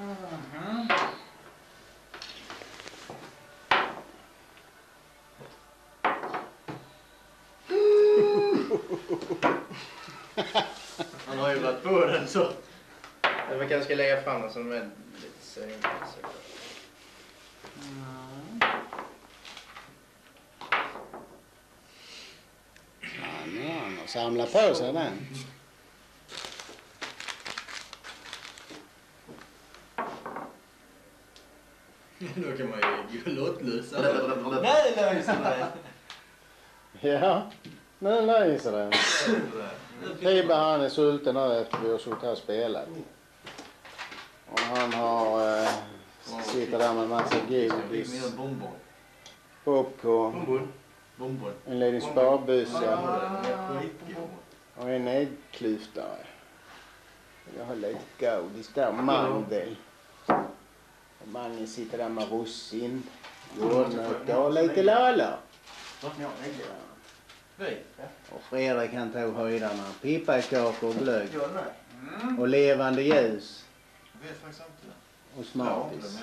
Mm. Han har ju varit på den så. Men man kanske ska lägga fram den som är lite svängig. Ja, nu har han samlat på sig den. Då kan man ju gå lottlösa. Nej, löser det. Ja, nu lyser den. Tibbe han är sulten nu efter vi har suttit här och spelat. Och han har, eh, sitter där med en massa godis, popcorn, en liten sparbössa och en äggklyftare. Jag har lite godis där, mandel. Mange sitter där med russin, jordnötter och lite lala. Och Fredrik han tog höjdarna. Pipparkakor och glögg. Mm. Och levande ljus. Det. Och smartis.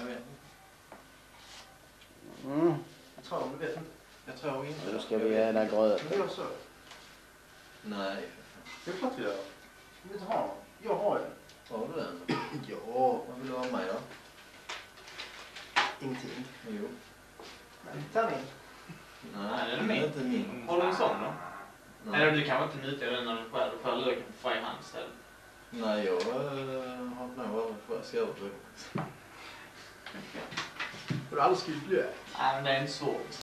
Mm. Jag tror inte. Jag tror inte Då det. ska vi äta gröt. Nej. Det är klart vi gör. Jag har den. Ingenting. Jo. Ta min. Nej, den är min. inte min. Har du en sån då? Nej. Eller du kanske inte nyttjar den när du skär, du skär löken på fri hand istället. Nej, jag äh, har nog aldrig skär skåret. Har du aldrig skurit lök? Nej, men det är inte svårt.